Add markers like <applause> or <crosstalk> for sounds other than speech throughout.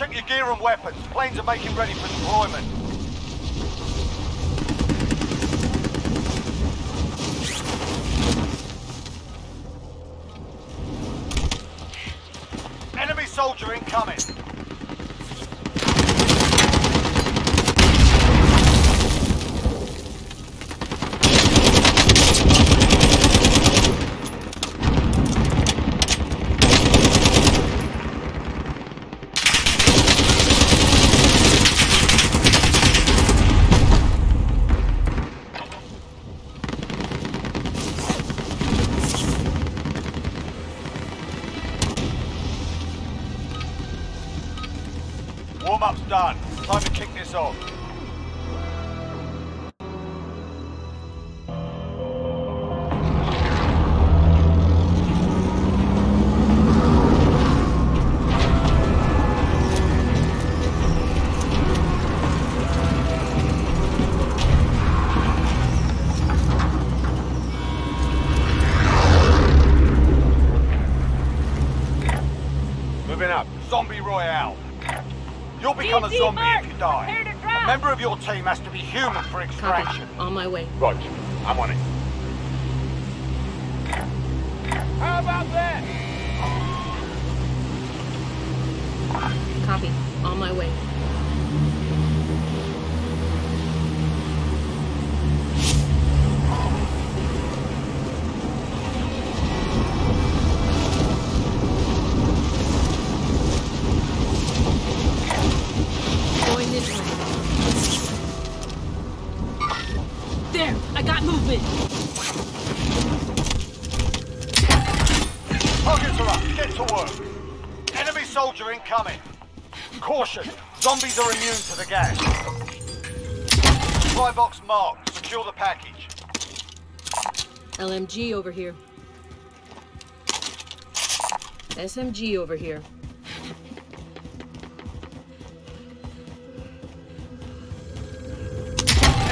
Check your gear and weapons. Planes are making ready for deployment. Enemy soldier incoming. My way. Roger. I'm on it. Immune to the gas. Supply box marked. Secure the package. LMG over here. SMG over here.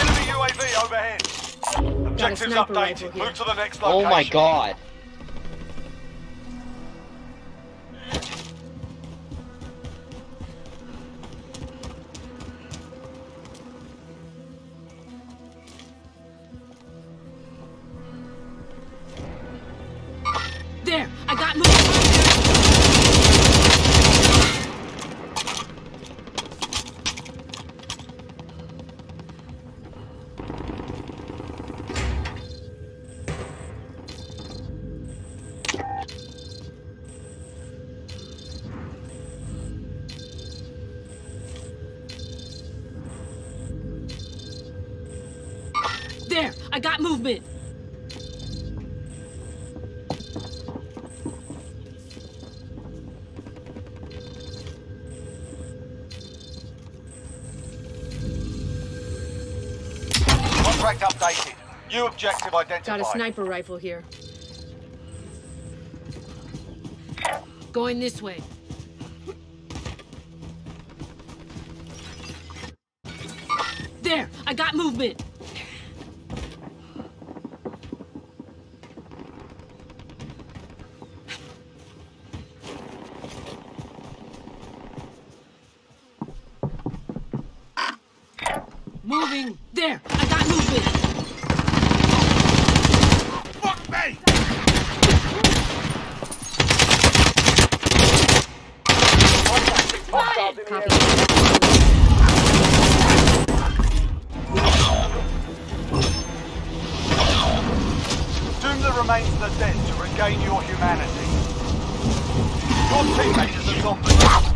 Enemy UAV overhead. Objectives updated. Move to the next level. Oh my god. I got movement! Contract updated. New objective identified. Got a sniper rifle here. Going this way. There! I got movement!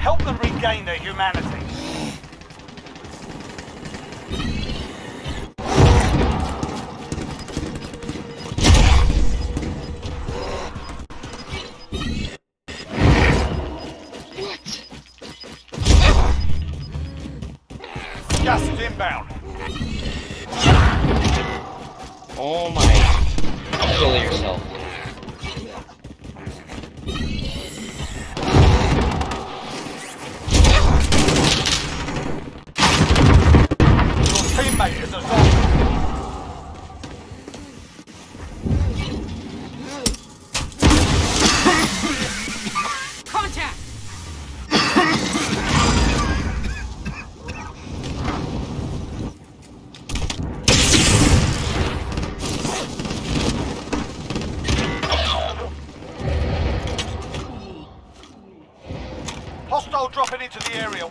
Help them regain their humanity.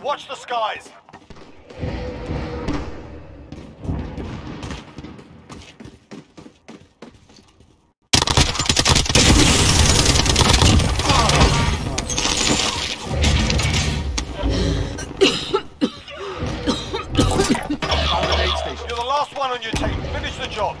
Watch the skies. You're the last one on your team. Finish the job.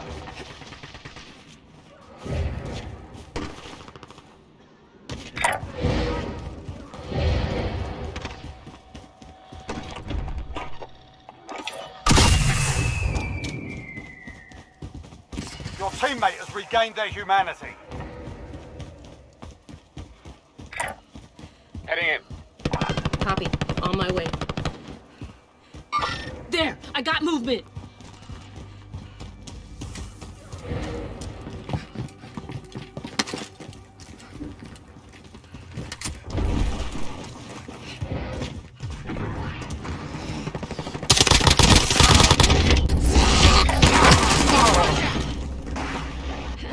Has regained their humanity. Heading in. Copy. On my way. There! I got movement!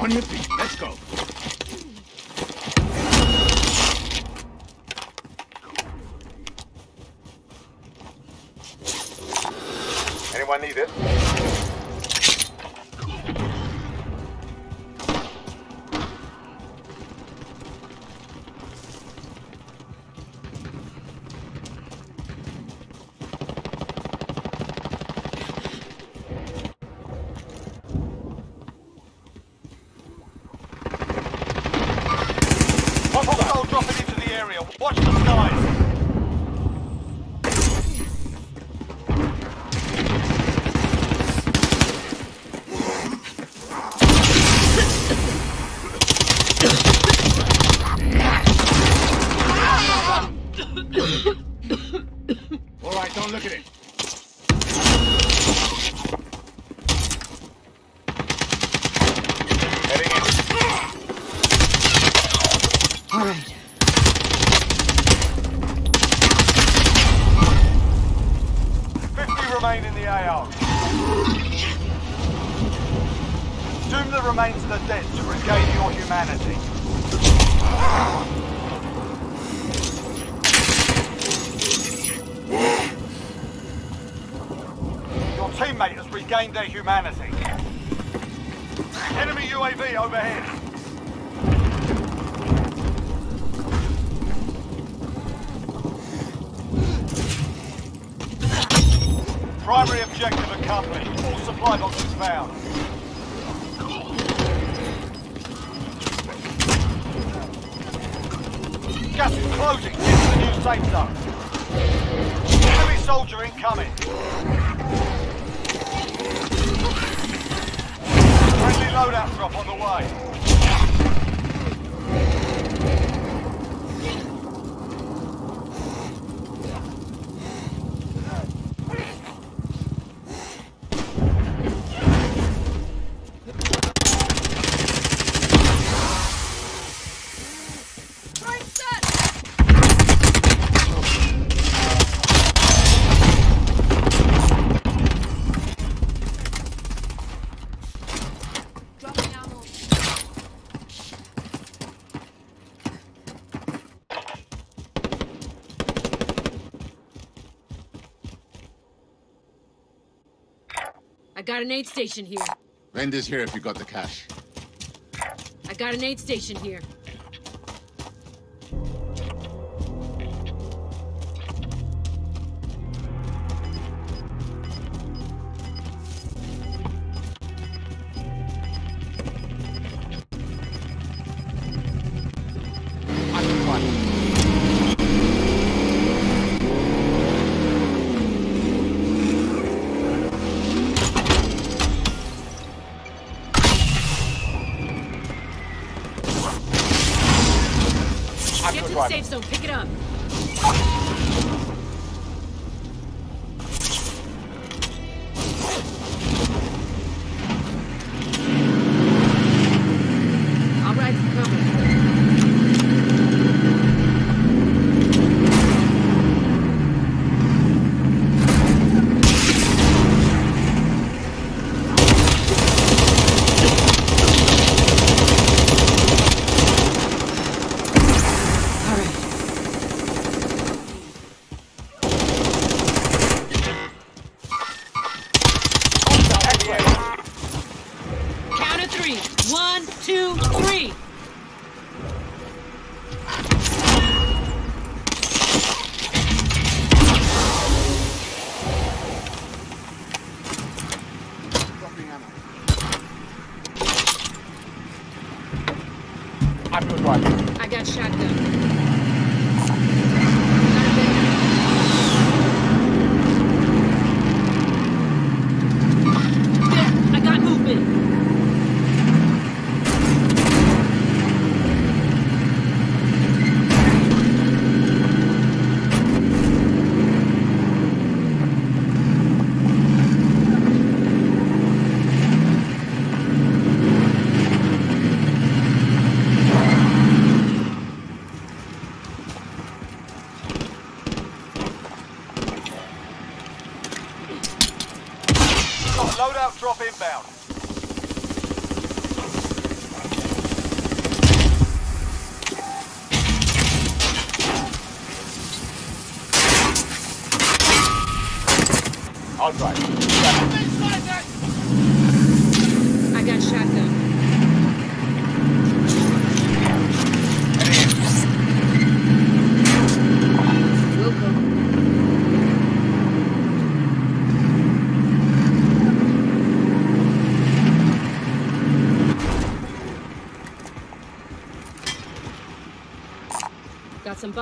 On your feet. Let's go. Area. Watch the Doom the remains of the dead to regain your humanity. Your teammate has regained their humanity. Enemy UAV overhead. Primary objective accomplished. All supply boxes found. Gas is closing. Get to the new safe zone. Enemy soldier incoming. Friendly loadout drop on the way. Got an aid station here. Vendors here if you got the cash. I got an aid station here. To the safe zone. Pick it up.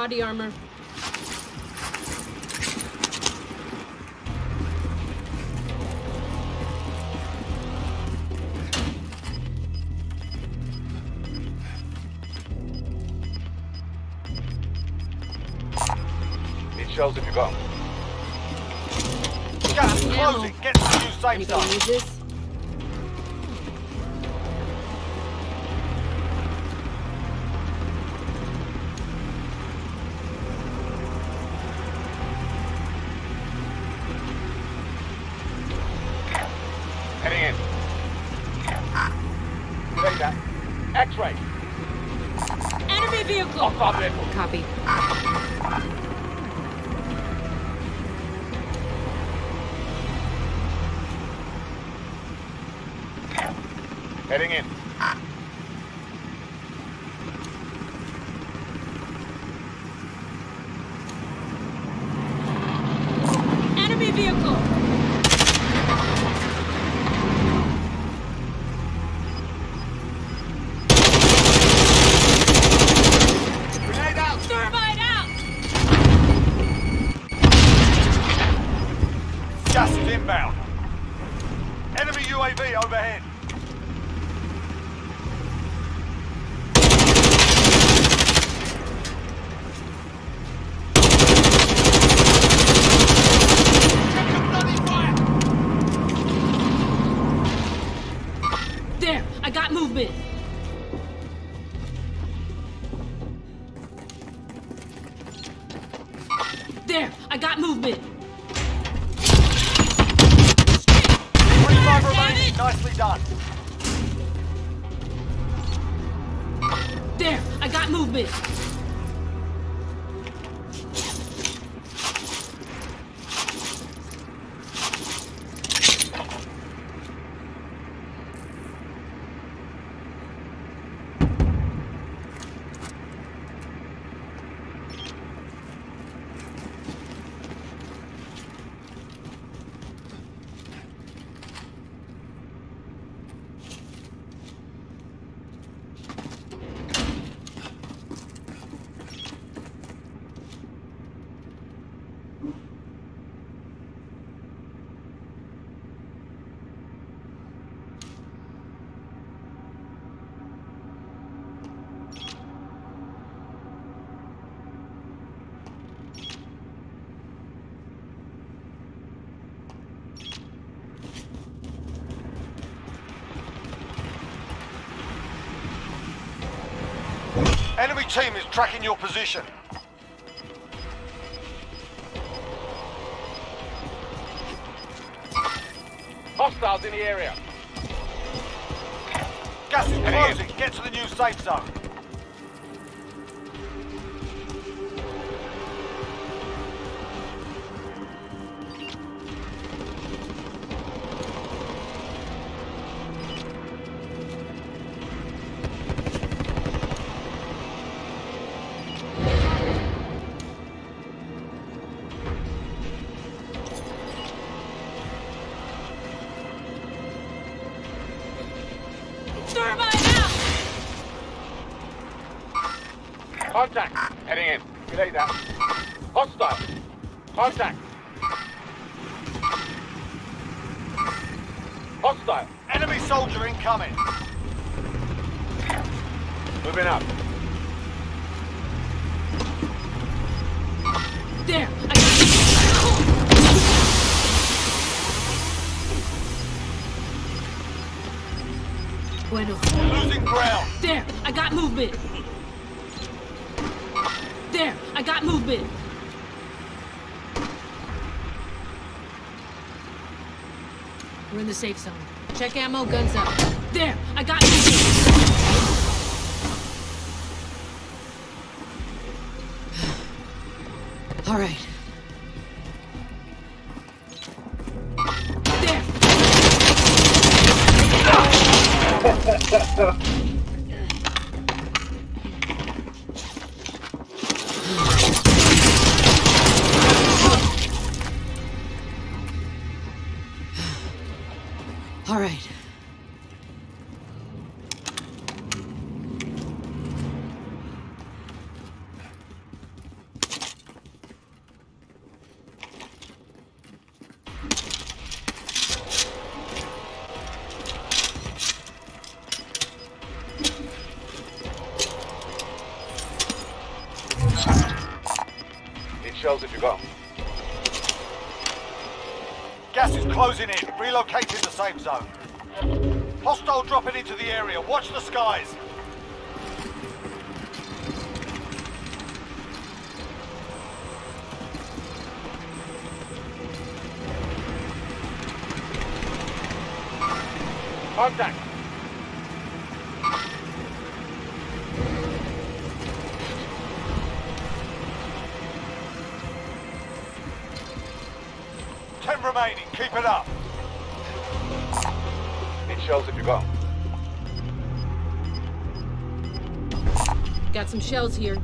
Body armor. Need shells if you got 'em. Gas is Ammo. closing. Get to the new safe zone. Vehicle! There! I got movement! Nicely done. There! I got movement! Team is tracking your position. Hostiles in the area. Gas is closing. Get to the new safe zone. Contact. Heading in. Grenade out. Hostile. Contact. Hostile. Enemy soldier incoming. Moving up. There! I got! Bueno. Losing ground. There! I got movement! I got movement! We're in the safe zone. Check ammo, guns up. There! I got movement! <sighs> All right. If you go. Gas is closing in. Relocating the safe zone. Hostile dropping into the area. Watch the skies. Contact. Ten remaining. Keep it up. Need shells if you go. Got some shells here.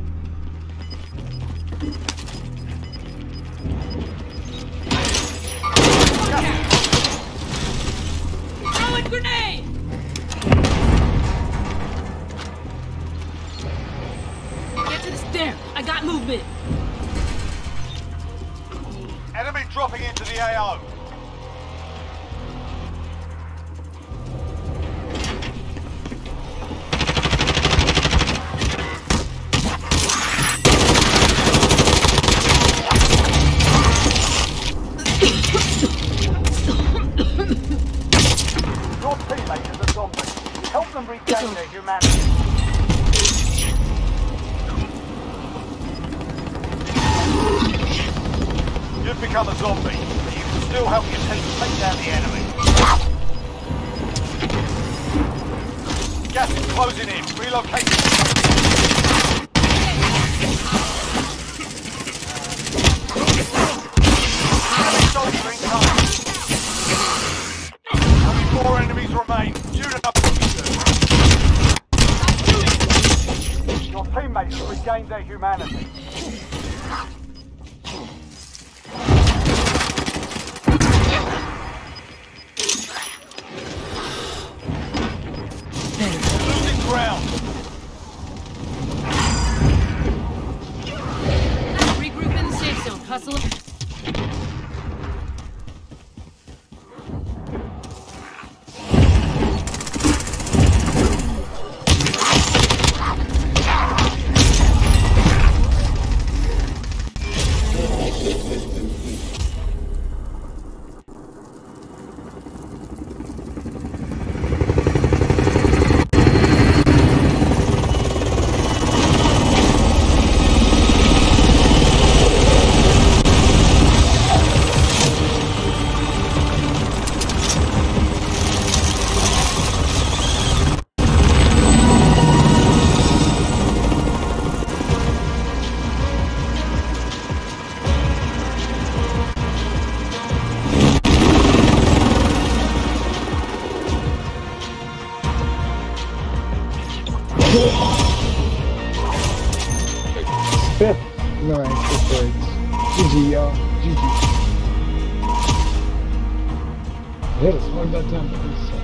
Teammates their humanity. Fifth. Good words. GG, y'all. GG. Hit us one that time, please.